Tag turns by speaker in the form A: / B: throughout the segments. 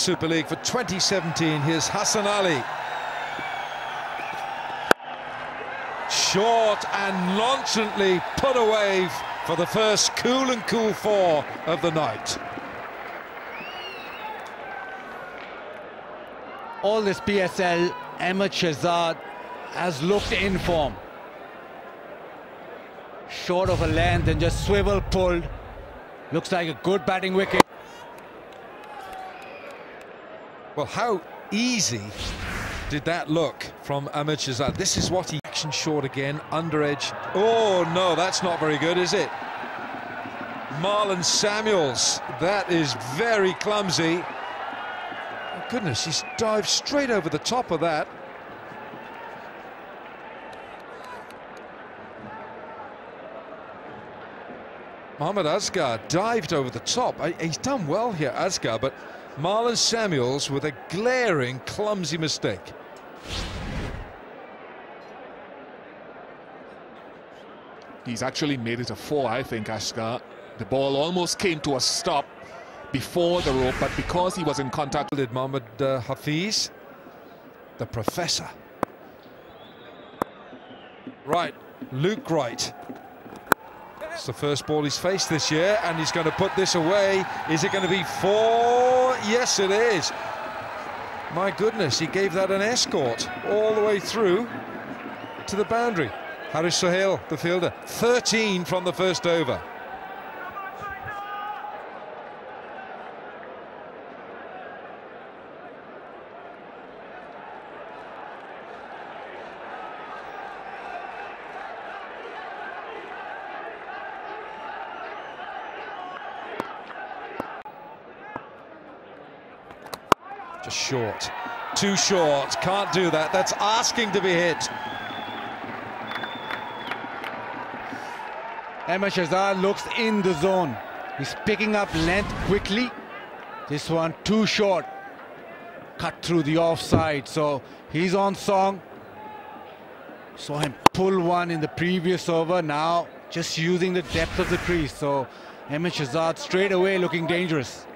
A: Super League for 2017. Here's Hassan Ali. Short and nonchalantly put away for the first cool and cool four of the night.
B: All this PSL, Ahmed Shehzad has looked in form. Short of a length and just swivel pulled. Looks like a good batting wicket.
A: Well, how easy did that look from Ahmed uh, Shehzad? This is what he action short again, under edge. Oh, no, that's not very good, is it? Marlon Samuels, that is very clumsy. Oh, goodness, he's dived straight over the top of that. Mohammad Asghar dived over the top. He's done well here, Asghar, but Marlon Samuels with a glaring, clumsy mistake.
C: He's actually made it a four, I think, Asghar. The ball almost came to a stop before the rope, but because he was in contact
A: with Mohammad uh, Hafiz, the professor. Right, Luke Wright. It's the first ball he's faced this year, and he's going to put this away. Is it going to be four? Yes, it is. My goodness, he gave that an escort all the way through to the boundary. Haris Sohail, the fielder, 13 from the first over. Just short. Too short. Can't do that. That's asking to be hit.
B: Ahmed Shehzad looks in the zone. He's picking up length quickly. This one too short. Cut through the offside. So he's on song. Saw him pull one in the previous over. Now just using the depth of the crease. So Ahmed Shehzad straight away looking dangerous.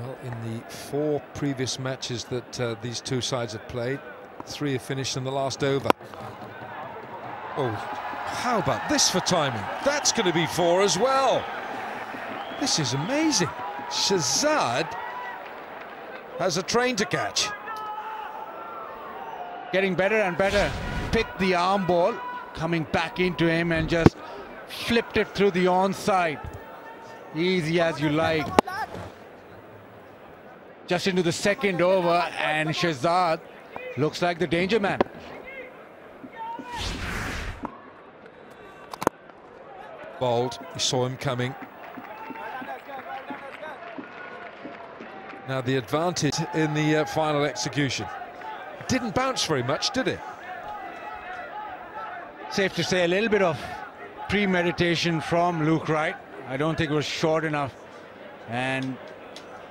A: Well, in the four previous matches that uh, these two sides have played, three have finished in the last over. Oh, how about this for timing? That's going to be four as well. This is amazing. Shehzad has a train to catch.
B: Getting better and better. Picked the arm ball, coming back into him and just flipped it through the onside. Easy as you like just into the second over and Shehzad looks like the danger man.
A: Bold, you saw him coming. Now the advantage in the uh, final execution. Didn't bounce very much, did it?
B: Safe to say a little bit of premeditation from Luke Wright. I don't think it was short enough. And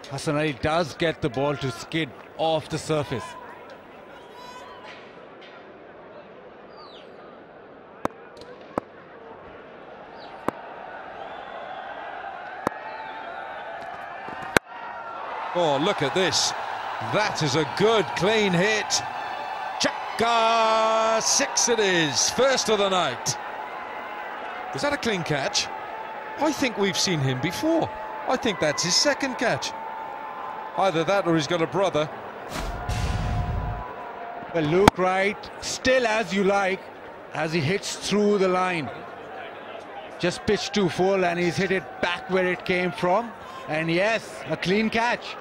B: Hassan Ali does get the ball to skid off the surface.
A: Oh, look at this. That is a good, clean hit. Chaka! Six it is. First of the night. Was that a clean catch? I think we've seen him before. I think that's his second catch. Either that or he's got a brother.
B: Well, Luke Wright, still as you like, as he hits through the line. Just pitched too full and he's hit it back where it came from. And yes, a clean catch.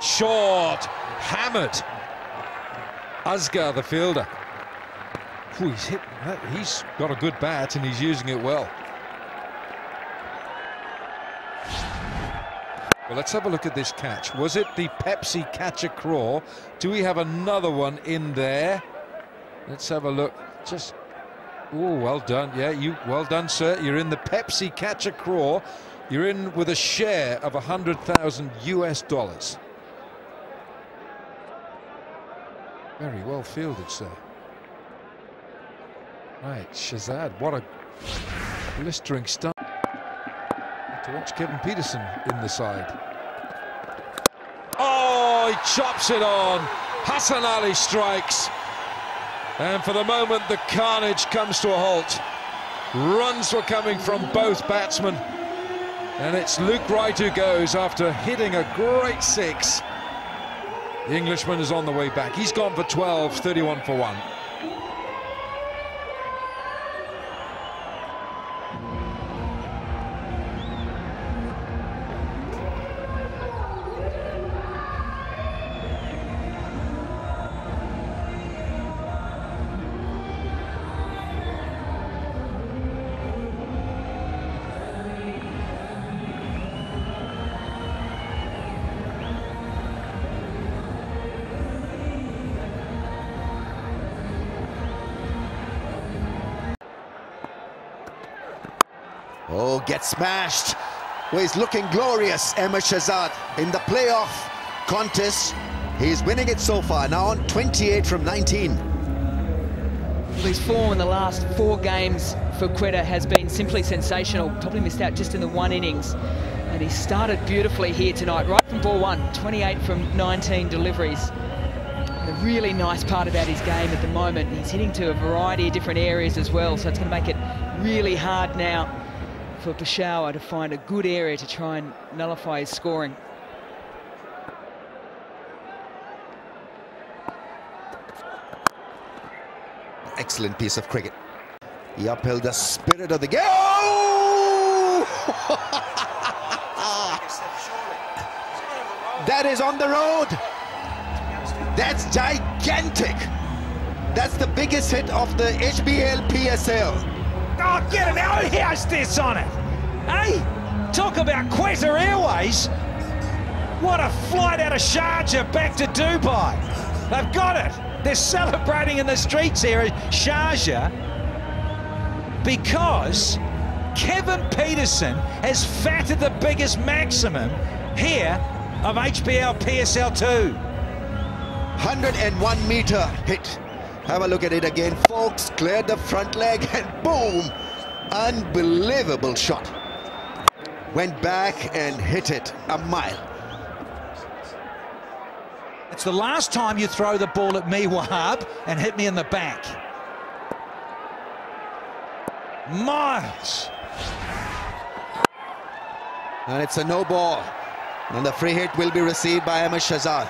A: Short, hammered. Asghar, the fielder. Ooh, he's hit. He's got a good bat and he's using it well. Well, let's have a look at this catch. Was it the Pepsi catcher craw? Do we have another one in there? Let's have a look. Just, oh, well done. Yeah, you, well done, sir. You're in the Pepsi catcher craw. You're in with a share of 100,000 US dollars. Very well fielded, sir. Right, Shahzad, what a blistering start. To watch Kevin Pietersen in the side. Oh, he chops it on. Hassan Ali strikes. And for the moment, the carnage comes to a halt. Runs were coming from both batsmen. And it's Luke Wright who goes after hitting a great six. The Englishman is on the way back. He's gone for 12, 31 for one.
D: Oh, gets smashed. Well, he's looking glorious, Ahmed Shahzad. In the playoff contest, he's winning it so far. Now on 28 from 19.
E: His form in the last four games for Quetta has been simply sensational. Probably missed out just in the one innings. And he started beautifully here tonight, right from ball one, 28 from 19 deliveries. The really nice part about his game at the moment, he's hitting to a variety of different areas as well, so it's going to make it really hard now for Peshawar to find a good area to try and nullify his scoring.
D: Excellent piece of cricket. He upheld the spirit of the game. That is on the road. That's gigantic. That's the biggest hit of the HBL PSL.
F: Oh, get it out! How's this on it? Hey, talk about Quetta Airways. What a flight out of Sharjah back to Dubai. They've got it. They're celebrating in the streets here at Sharjah because Kevin Pietersen has fatted the biggest maximum here of HBL PSL 2.
D: 101 meter hit. Have a look at it again, folks. Cleared the front leg and boom! Unbelievable shot. Went back and hit it a mile.
F: It's the last time you throw the ball at me, Wahab, and hit me in the back. Miles.
D: And it's a no ball. And the free hit will be received by Ahmed Shahzad.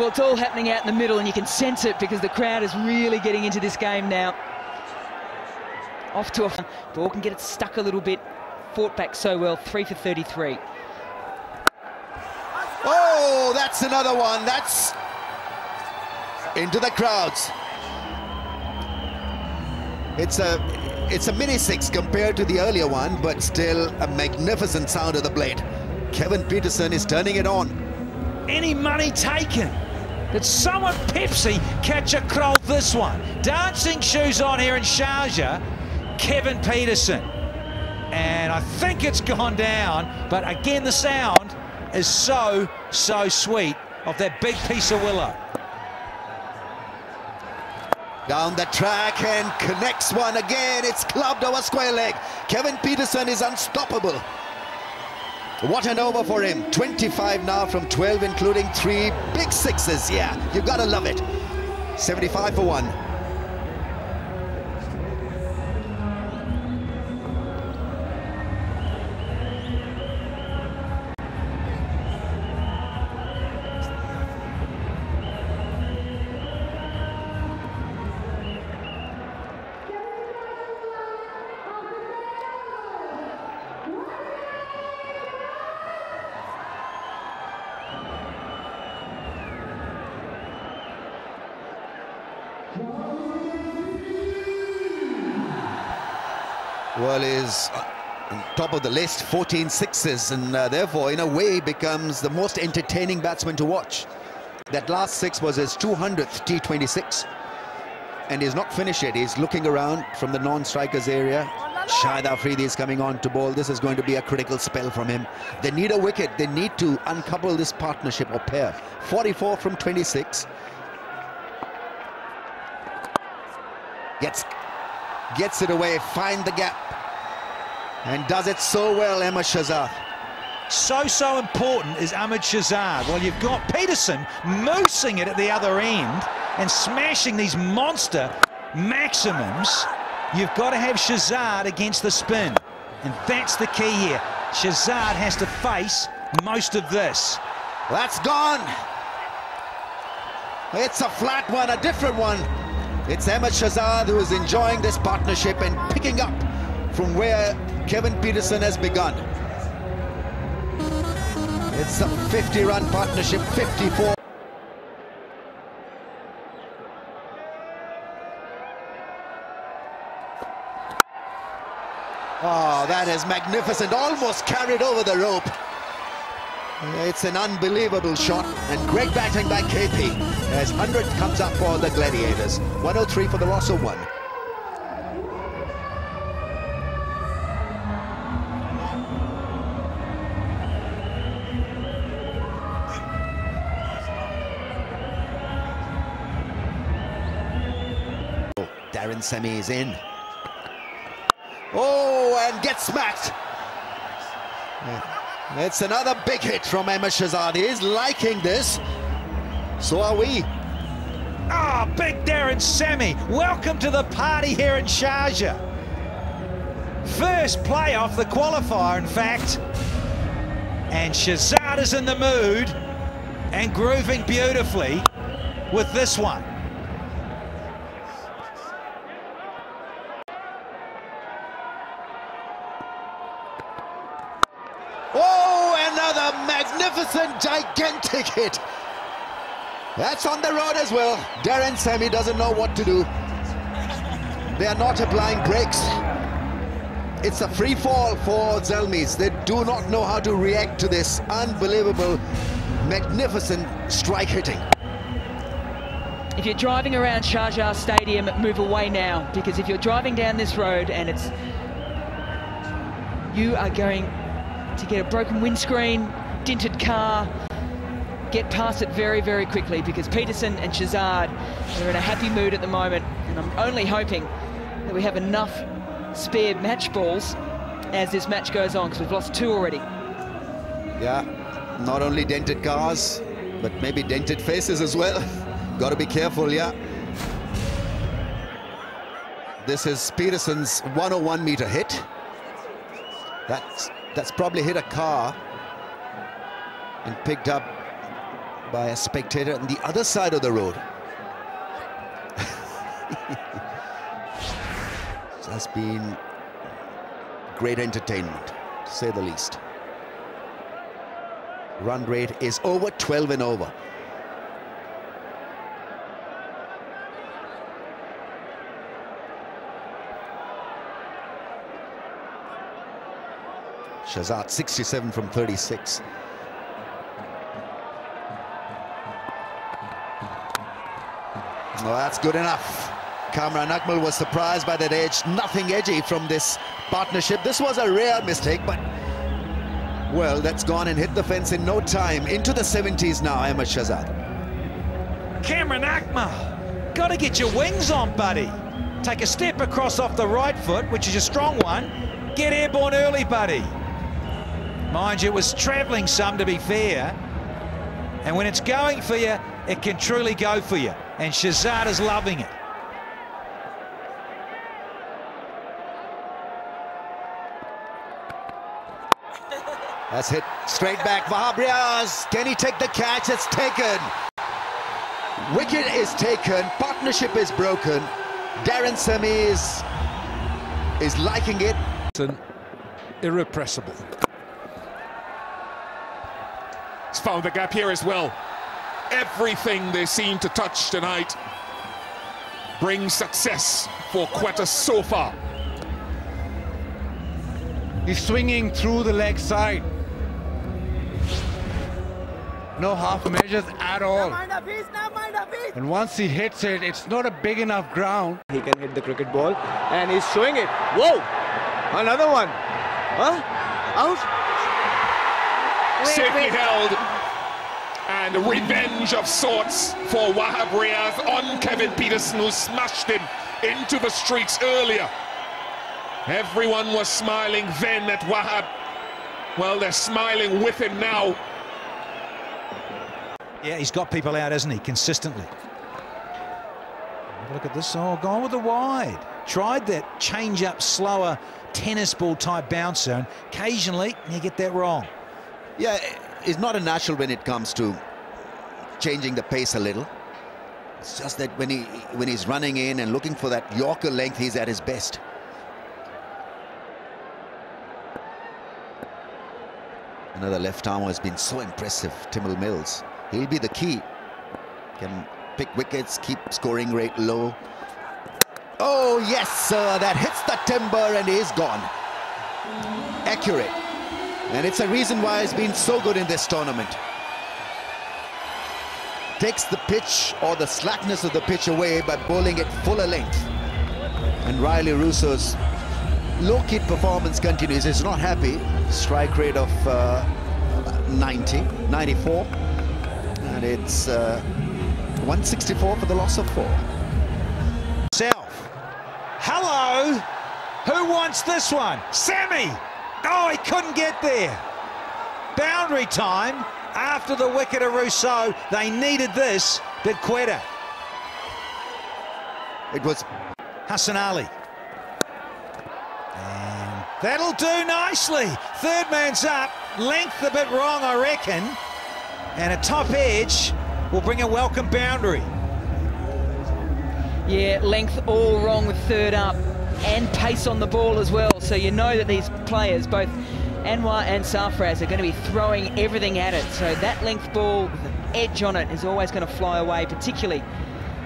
E: Well, it's all happening out in the middle, and you can sense it because the crowd is really getting into this game now. Off to a ball can get it stuck a little bit. Fought back so well, three for 33.
D: Oh, that's another one. That's into the crowds. It's a it's a mini six compared to the earlier one, but still a magnificent sound of the blade. Kevin Pietersen is turning it on.
F: Any money taken? Did someone Pepsi catch a crow this one? Dancing shoes on here in Sharjah, Kevin Pietersen. And I think it's gone down, but again, the sound is so, so sweet of that big piece of willow.
D: Down the track and connects one again. It's clubbed over square leg. Kevin Pietersen is unstoppable. What an over for him. 25 now from 12, including three big sixes. Yeah, you gotta love it. 75 for one. Well is top of the list 14 sixes and uh, therefore in a way becomes the most entertaining batsman to watch that last six was his 200th T26 and he's not finished yet he's looking around from the non-strikers area Shahid Afridi is coming on to bowl. This is going to be a critical spell from him. They need a wicket. They need to uncouple this partnership or pair. 44 from 26. Gets, gets it away, find the gap. And does it so well, Ahmed Shahzad.
F: So, so important is Ahmed Shahzad. Well, you've got Pietersen moosing it at the other end and smashing these monster maximums. You've got to have Shahzad against the spin. And that's the key here. Shahzad has to face most of this.
D: That's gone. It's a flat one, a different one. It's Ahmed Shahzad who is enjoying this partnership and picking up from where Kevin Pietersen has begun. It's a 50-run partnership, 54. Oh, that is magnificent. Almost carried over the rope. It's an unbelievable shot. And great batting by KP as 100 comes up for the Gladiators. 103 for the Rosso 1. Darren Sammy is in. Oh, and gets smacked. It's another big hit from Ahmed Shahzad. is liking this. So are we.
F: Ah, oh, big Darren Sammy. Welcome to the party here in Sharjah. First playoff, the qualifier, in fact. And Shahzad is in the mood and grooving beautifully with this one.
D: Magnificent, gigantic hit. That's on the road as well. Darren Sammy doesn't know what to do. They are not applying brakes. It's a free fall for Zalmis. They do not know how to react to this unbelievable, magnificent strike hitting.
E: If you're driving around Sharjah Stadium, move away now because if you're driving down this road and it's you are going to get a broken windscreen, dinted car, get past it very, very quickly because Pietersen and Shahzad are in a happy mood at the moment. And I'm only hoping that we have enough spare match balls as this match goes on because we've lost two already.
D: Yeah, not only dented cars, but maybe dented faces as well. Got to be careful, yeah. This is Pietersen's 101 meter hit. That's, that's probably hit a car and picked up by a spectator on the other side of the road. it has been great entertainment, to say the least. Run rate is over 12 and over. Shahzad 67 from 36. Well, that's good enough. Kamran Akmal was surprised by that edge. Nothing edgy from this partnership. This was a rare mistake, but well, that's gone and hit the fence in no time. Into the 70s now, Ahmed Shahzad.
F: Kamran Akmal, got to get your wings on, buddy. Take a step across off the right foot, which is a strong one. Get airborne early, buddy. Mind you, it was travelling some, to be fair. And when it's going for you, it can truly go for you. And Shahzad is loving it.
D: That's hit straight back. Wahab Riaz. Can he take the catch? It's taken. Wicket is taken. Partnership is broken. Darren Sammy is, is liking it.
A: It's An irrepressible.
C: He's found the gap here as well everything they seem to touch tonight brings success for Quetta so far.
B: He's swinging through the leg side. No half measures at all. And once he hits it, it's not a big enough ground.
G: He can hit the cricket ball and he's showing it. Whoa!
B: Another one. Huh? Out?
C: Safely held. And revenge of sorts for Wahab Riaz on Kevin Pietersen who smashed him into the streets earlier. Everyone was smiling then at Wahab. Well, they're smiling with him now.
F: Yeah, he's got people out, hasn't he, consistently. Have a look at this. Oh, gone with the wide. Tried that change-up, slower tennis ball type bouncer, and occasionally you get that wrong.
D: Yeah, he's not a natural when it comes to changing the pace a little. It's just that when he when he's running in and looking for that Yorker length, he's at his best. Another left arm has been so impressive, Tymal Mills. He'll be the key. Can pick wickets, keep scoring rate low. Oh, yes, sir, that hits the timber and is gone. Accurate. And it's a reason why he's been so good in this tournament. Takes the pitch or the slackness of the pitch away by bowling it fuller length. And Rilee Rossouw's low-key performance continues. He's not happy. Strike rate of uh, 90, 94. And it's uh, 164 for the loss of four.
F: Self. Hello. Who wants this one? Sammy. Oh, he couldn't get there. Boundary time after the wicket of Rossouw. They needed this, did Quetta.
D: It was
F: Hassan Ali. And that'll do nicely. Third man's up. Length a bit wrong, I reckon. And a top edge will bring a welcome boundary.
E: Yeah, length all wrong with third up and pace on the ball as well. So you know that these players, both Anwar and Sarfraz, are going to be throwing everything at it. So that length ball an edge on it is always going to fly away, particularly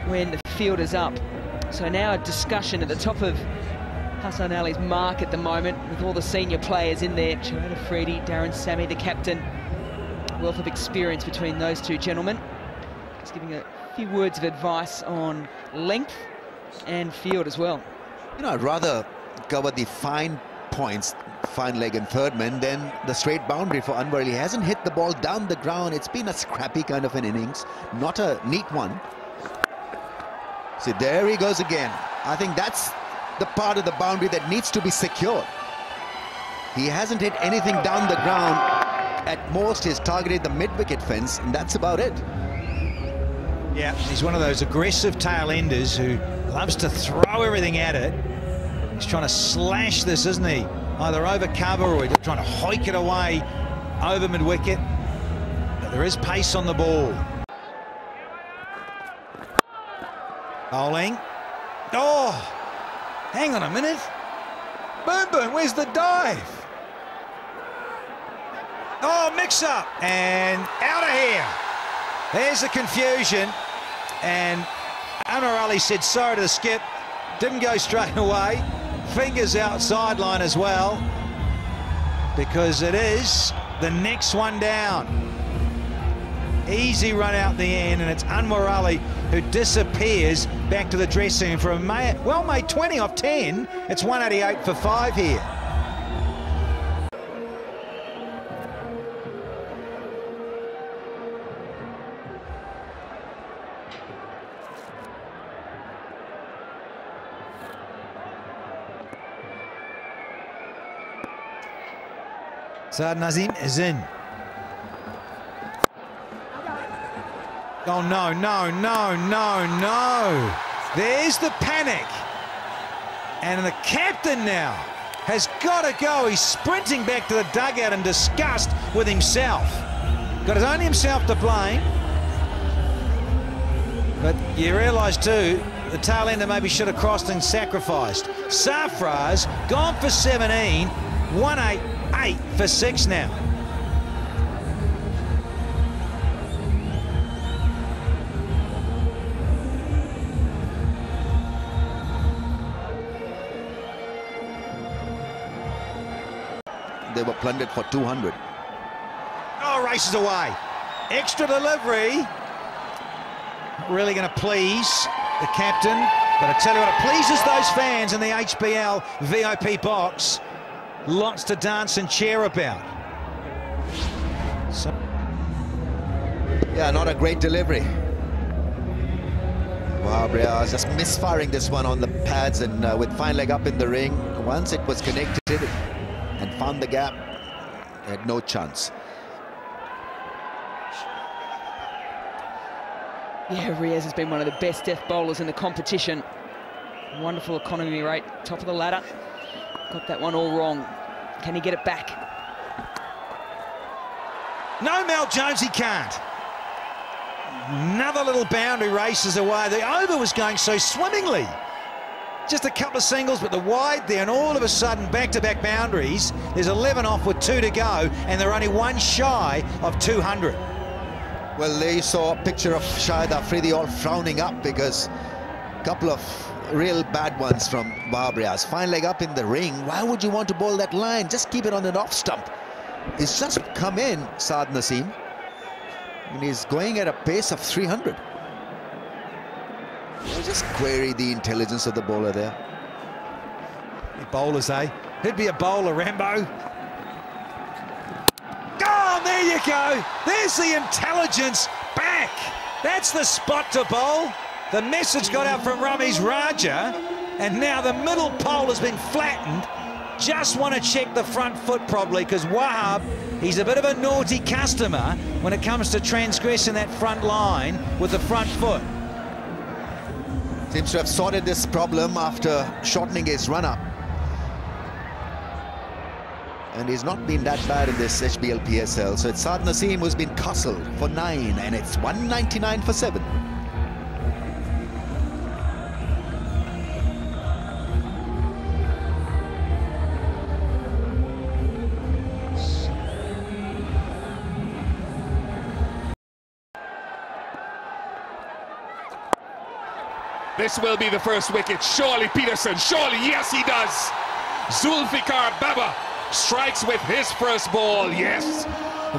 E: when the field is up. So now a discussion at the top of Hassan Ali's mark at the moment with all the senior players in there. Shahid Afridi, Darren Sammy, the captain. Wealth of experience between those two gentlemen. Just giving a few words of advice on length and field as well.
D: You know, I'd rather cover the fine points, fine leg and third man, than the straight boundary for Anwar. He hasn't hit the ball down the ground. It's been a scrappy kind of an innings, not a neat one. See, there he goes again. I think that's the part of the boundary that needs to be secured. He hasn't hit anything down the ground. At most, he's targeted the mid-wicket fence, and that's about it.
F: Yeah, he's one of those aggressive tail enders who loves to throw everything at it. He's trying to slash this, isn't he? Either over cover or he's trying to hike it away over mid-wicket. But there is pace on the ball. Bowling. Oh, hang on a minute. Boom, boom, where's the dive? Oh, mix up and out of here. There's the confusion. And Anwar Ali said sorry to the skip. Didn't go straight away. Fingers out sideline as well. Because it is the next one down. Easy run out the end, and it's Anwar Ali who disappears back to the dressing room for a well made 20 off 10. It's 188 for five here. Saad Naseem is in. Oh, no, no, no, no, no. There's the panic. And the captain now has got to go. He's sprinting back to the dugout in disgust with himself. Got his only himself to blame. But you realise too, the tail ender maybe should have crossed and sacrificed. Sarfraz gone for 17, 1-8, 8 for 6 now.
D: They were plundered for 200.
F: Oh, races away. Extra delivery. Really going to please the captain. But I tell you what, it pleases those fans in the HBL VIP box. Lots to dance and cheer about. So
D: Yeah, not a great delivery. Wow, Briaz just misfiring this one on the pads and uh, with fine leg up in the ring. Once it was connected and found the gap, had no chance.
E: Yeah, Riaz has been one of the best death bowlers in the competition. Wonderful economy rate, top of the ladder. Got that one all wrong. Can he get it back?
F: No, Mel Jones, he can't. Another little boundary races away. The over was going so swimmingly. Just a couple of singles, but the wide there, and all of a sudden, back-to-back boundaries. There's 11 off with two to go, and they're only one shy of 200.
D: Well, there you saw a picture of Shahid Afridi all frowning up because a couple of real bad ones from Babrias. Fine leg up in the ring. Why would you want to bowl that line? Just keep it on an off stump. He's just come in, Saad Naseem. And he's going at a pace of 300. You just query the intelligence of the bowler there.
F: The bowlers, eh? Who'd be a bowler, Rambo? Oh, there you go. There's the intelligence back. That's the spot to bowl. The message got out from Ramiz Raja, and now the middle pole has been flattened. Just want to check the front foot probably because Wahab, he's a bit of a naughty customer when it comes to transgressing that front line with the front foot.
D: Seems to have sorted this problem after shortening his run-up. And he's not been that bad in this HBL PSL. So it's Naseem who's been castled for nine, and it's 199 for seven.
C: This will be the first wicket. Surely Pietersen. Surely, yes, he does. Zulfiqar Babar strikes with his first ball. Yes,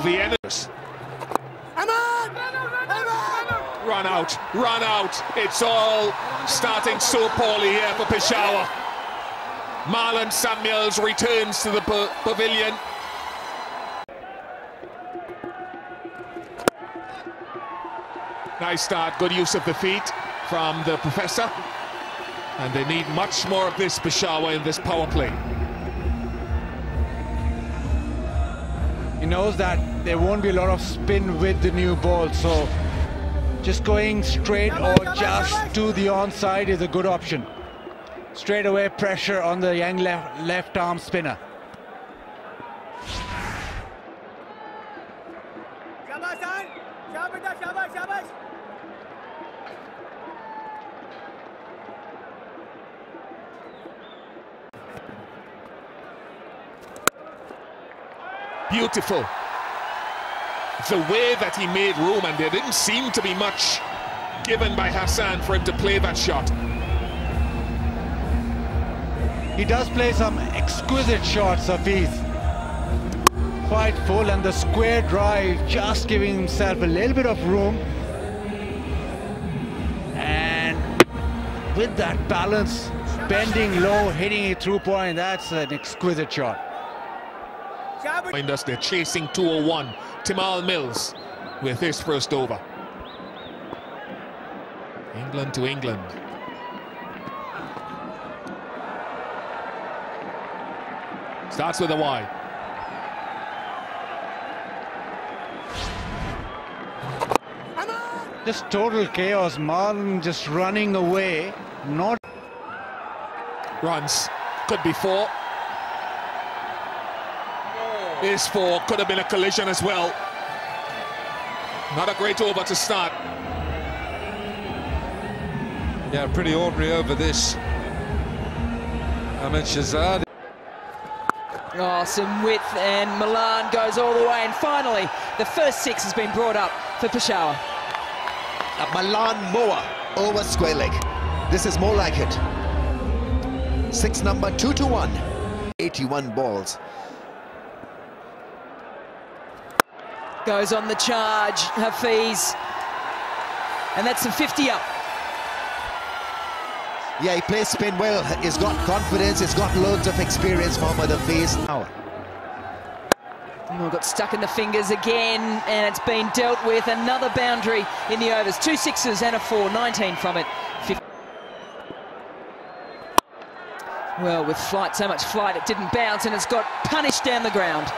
C: the enemies. Run out, run out. It's all starting so poorly here for Peshawar. Marlon Samuels returns to the pavilion. Nice start, good use of the feet from the professor. And they need much more of this Peshawar in this power play.
B: He knows that there won't be a lot of spin with the new ball, so just going straight or just to the onside is a good option. Straight away pressure on the young left, left arm spinner.
C: Beautiful. The way that he made room, and there didn't seem to be much given by Hassan for him to play that shot.
B: He does play some exquisite shots, Hafiz. Quite full, and the square drive just giving himself a little bit of room. And with that balance, bending low, hitting a through point, that's an exquisite shot.
C: Mind us, they're chasing 201. Tymal Mills with his first over. England to England. Starts with a Y.
B: Just total chaos. Marlon just running away. Not
C: runs. Could be four. Is four. Could have been a collision as well. Not a great over to start.
A: Yeah, pretty ordinary over this. Ahmed Shahzad.
E: Oh, some width, and Malan goes all the way. And finally, the first six has been brought up for Peshawar.
D: A Malan Moa over square leg. This is more like it. Six number two to one. 81 balls.
E: Goes on the charge, Hafiz. And that's a 50 up.
D: Yeah, he plays spin well. He's got confidence. He's got loads of experience, Mohammad Hafiz.
E: Oh, got stuck in the fingers again, and it's been dealt with. Another boundary in the overs. Two sixes and a four, 19 from it. Well, with flight, so much flight, it didn't bounce, and it's got punished down the ground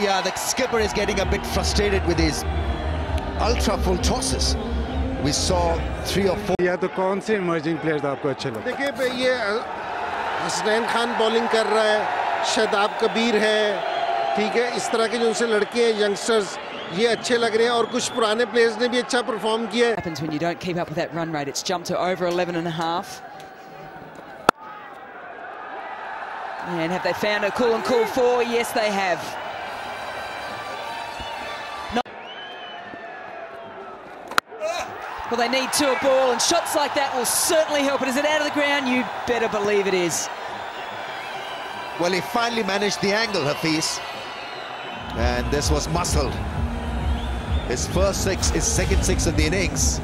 D: Yeah, the skipper is getting a bit frustrated with his ultra full tosses. We saw three or four.
G: या तो कौन से emerging players आपको अच्छे लगते
H: देखिए ये Hasnain Khan bowling कर रहा है शदाब कबीर है ठीक है इस तरह के जो उनसे लड़के हैं यंगस्टर्स ये अच्छे लग रहे हैं और कुछ पुराने प्लेयर्स ने भी अच्छा परफॉर्म किया है
E: happens when you don't keep up with that run rate it's jumped to over 11 and a half and have they found a cool and cool four yes they have Well, they need two a ball, and shots like that will certainly help. But is it out of the ground? You better believe it is.
D: Well, he finally managed the angle, Hafiz. And this was muscled. His first six, his second six of the innings.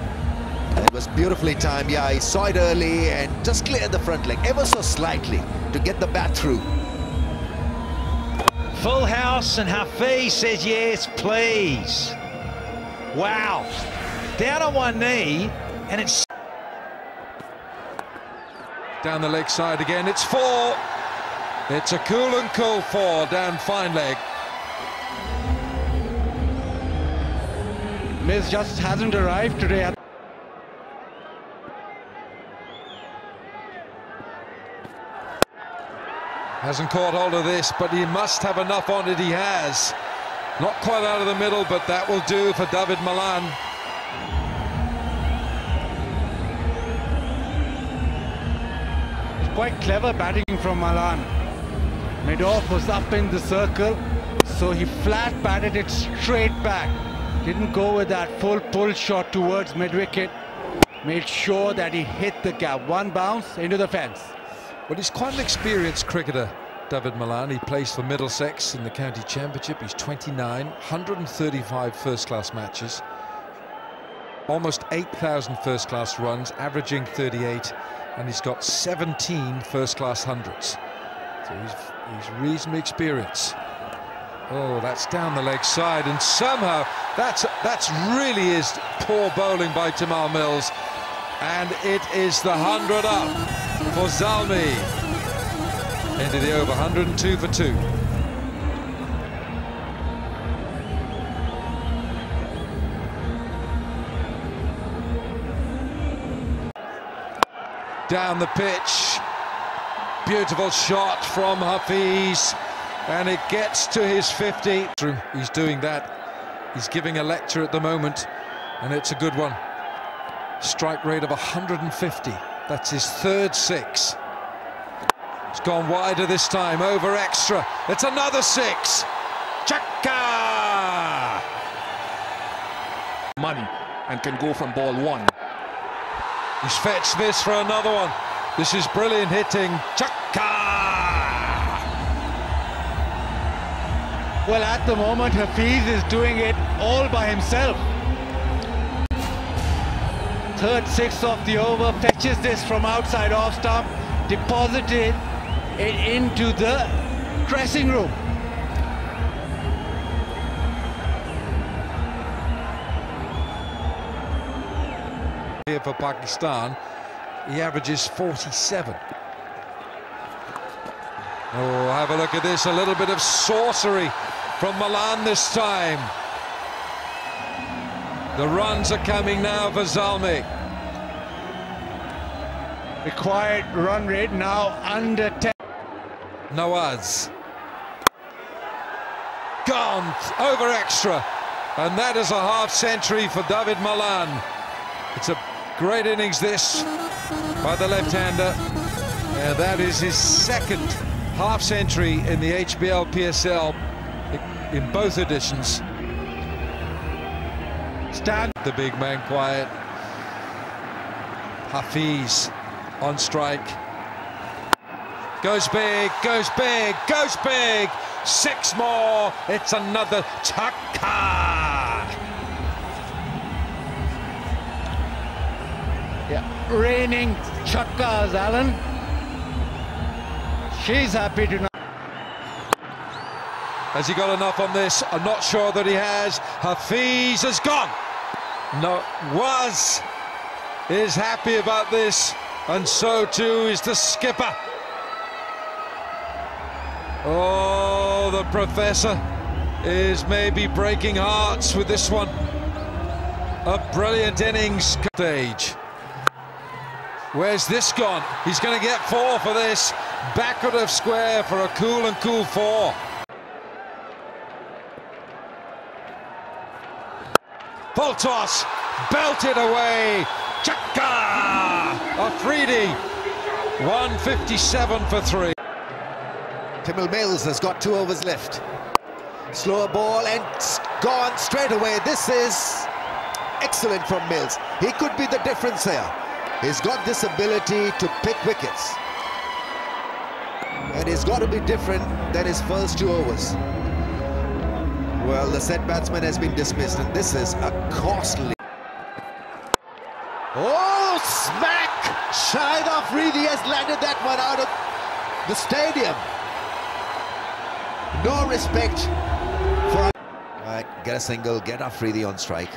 D: It was beautifully timed. Yeah, he saw it early and just cleared the front leg ever so slightly to get the bat through.
F: Full house and Hafiz says yes, please. Wow down on one knee, and it's
A: down the leg side again. It's four. It's a cool and cool four down fine leg.
B: Miz just hasn't arrived today.
A: Hasn't caught hold of this, but he must have enough on it. He has. Not quite out of the middle, but that will do for David Malan.
B: Quite clever batting from Malan. Mid-off was up in the circle, so he flat batted it straight back. Didn't go with that full pull shot towards mid-wicket. Made sure that he hit the gap. One bounce into the fence.
A: Well, he's quite an experienced cricketer, David Malan. He plays for Middlesex in the county championship. He's 29, 135 first-class matches, almost 8,000 first-class runs, averaging 38 and he's got 17 first-class hundreds. So he's, he's reasonably experienced. Oh, that's down the leg side, and somehow that's that's really is poor bowling by Tymal Mills, and it is the hundred up for Zalmi into the over 102 for two. Down the pitch. Beautiful shot from Hafiz. And it gets to his 50. He's doing that. He's giving a lecture at the moment. And it's a good one. Strike rate of 150. That's his third six. It's gone wider this time, over extra. It's another six. Chaka!
C: Money and can go from ball one.
A: He's fetched this for another one. This is brilliant hitting. Chaka!
B: Well, at the moment, Hafiz is doing it all by himself. Third six of the over, fetches this from outside off stump, deposited it into the dressing room.
A: For Pakistan, he averages 47. Oh, have a look at this, a little bit of sorcery from Malan this time. The runs are coming now for Zalmi.
B: Required run rate now under 10.
A: Nawaz. Gone over extra. And that is a half century for David Malan. It's a Great innings this by the left-hander. Uh, that is his second half century in the HBL PSL in both editions. Stand the big man quiet. Hafiz on strike. Goes big, goes big, goes big. Six more. It's another Chaka.
B: Raining chakkas, Alan. She's happy to know.
A: Has he got enough on this? I'm not sure that he has. Hafiz has gone. No, was is happy about this, and so too is the skipper. Oh, the professor is maybe breaking hearts with this one. A brilliant innings stage. Where's this gone? He's going to get four for this. Backward of square for a cool and cool four. Full toss, belted away. Chaka! Afridi, 157 for three.
D: Tymal Mills has got two overs left. Slower ball and gone straight away. This is excellent from Mills. He could be the difference here. He's got this ability to pick wickets. And he's got to be different than his first two overs. Well, the set batsman has been dismissed, and this is a costly... Oh, smack! Shahid Afridi has landed that one out of the stadium. No respect for... All right, get a single, get Afridi on strike.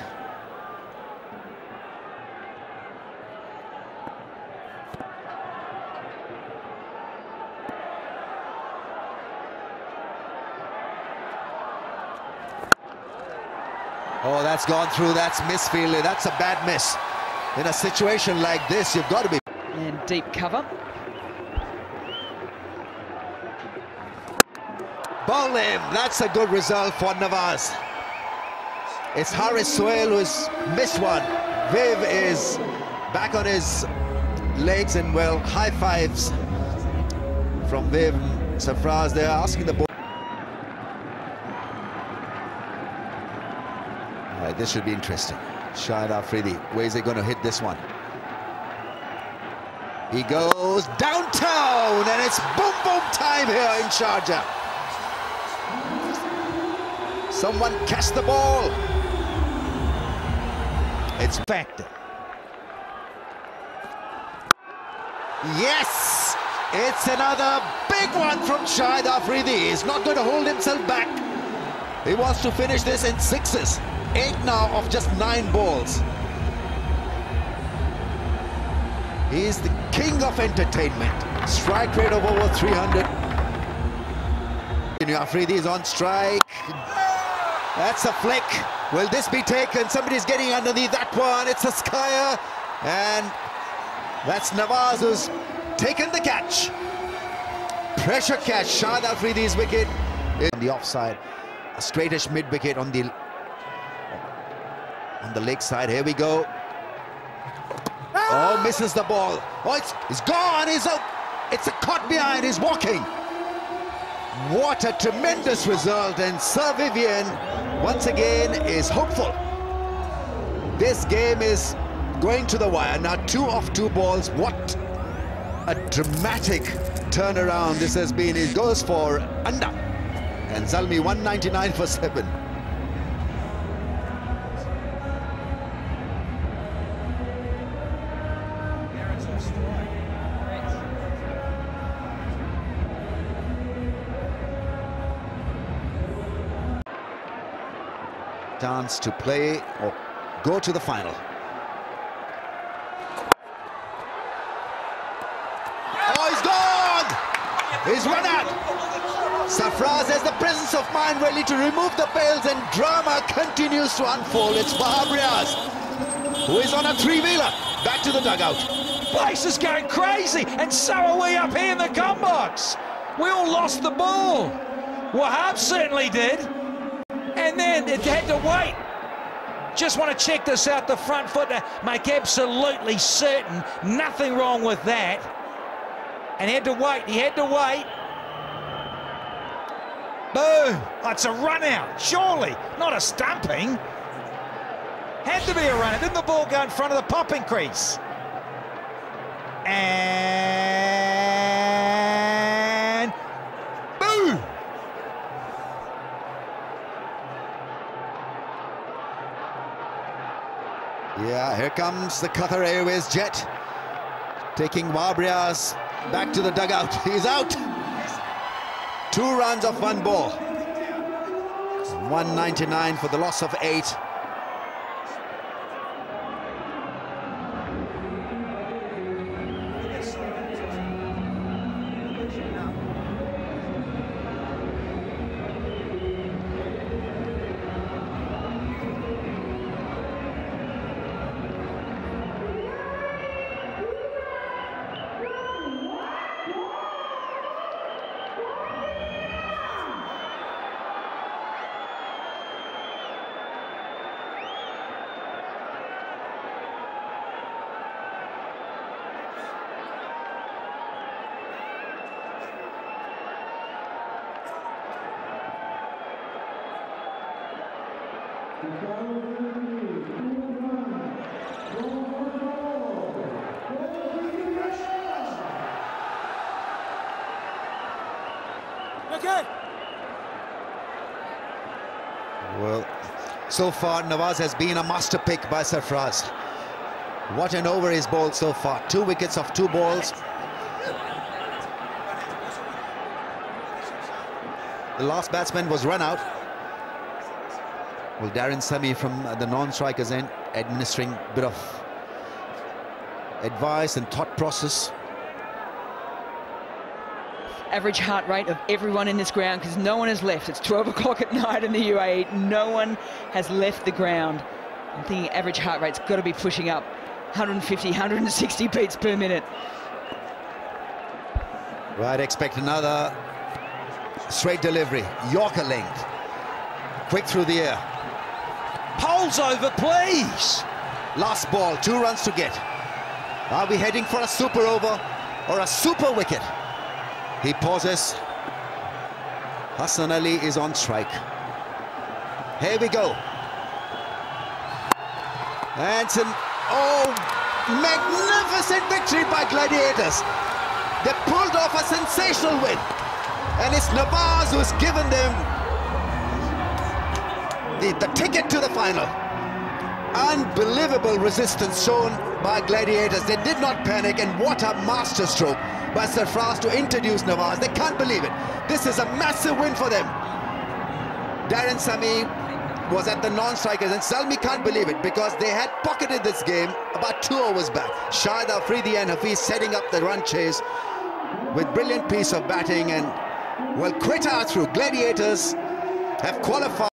D: Oh, that's gone through. That's misfielded. That's a bad miss. In a situation like this, you've got to be...
E: And deep cover.
D: Bowl him. That's a good result for Nawaz. It's Haris Sohail who's missed one. Viv is back on his legs and, well, high fives from Viv. Sarfraz, they're asking the ball. This should be interesting. Shahid Afridi, where's he going to hit this one? He goes downtown, and it's boom boom time here in Sharjah. Someone catch the ball. It's
F: Factor.
D: Yes! It's another big one from Shahid Afridi. He's not going to hold himself back. He wants to finish this in sixes. Eight now of just nine balls. He's the king of entertainment. Strike rate of over 300. Afridi is on strike. That's a flick. Will this be taken? Somebody's getting underneath that one. It's a skyer. And that's Nawaz who's taken the catch. Pressure catch. Shahid Afridi's wicket in the offside. A straightish mid-wicket on the on the leg side. Here we go. Oh, misses the ball. Oh, it's, it's gone. He's out. It's a caught behind. He's walking. What a tremendous result. And Sir Vivian, once again, is hopeful. This game is going to the wire. Now, two off two balls. What a dramatic turnaround this has been. It goes for under. And Zalmi 199 for seven. Chance to play or go to the final. Oh, he's gone! He's run out! Sarfraz has the presence of mind really to remove the bails and drama continues to unfold. It's Wahab Riaz, who is on a three-wheeler. Back to the dugout.
F: Place is going crazy, and so are we up here in the gun box. We all lost the ball. Wahab certainly did. It had to wait. Just want to check this out the front foot to make absolutely certain nothing wrong with that. And he had to wait. He had to wait. Boom. That's a run out, surely, not a stumping. Had to be a run out. Didn't the ball go in front of the popping crease? And
D: Yeah, here comes the Qatar Airways jet. Taking Wahab Riaz back to the dugout. He's out. Two runs of one ball. 199 for the loss of eight. Well, so far Nawaz has been a master pick by Sarfraz. What an over his ball so far. Two wickets of two balls. The last batsman was run out. Well, Darren Sammy from the non-strikers end administering a bit of advice and thought process
E: average heart rate of everyone in this ground because no one has left. It's 12 o'clock at night in the UAE. No one has left the ground. I'm thinking average heart rate's got to be pushing up 150, 160 beats per minute.
D: Right, expect another straight delivery. Yorker length. Quick through the air.
F: Poles over, please.
D: Last ball, two runs to get. Are we heading for a super over or a super wicket? He pauses. Hassan Ali is on strike. Here we go. And an, oh, magnificent victory by Gladiators. They pulled off a sensational win. And it's Nawaz who's given them the, the ticket to the final. Unbelievable resistance shown by Gladiators. They did not panic, and what a masterstroke by Sir Sarfraz to introduce Nawaz. They can't believe it. This is a massive win for them. Darren Sammy was at the non-strikers, and Zalmi can't believe it because they had pocketed this game about two overs back. Shahid Afridi and Hafiz setting up the run chase with brilliant piece of batting, and well, Quetta through Gladiators have qualified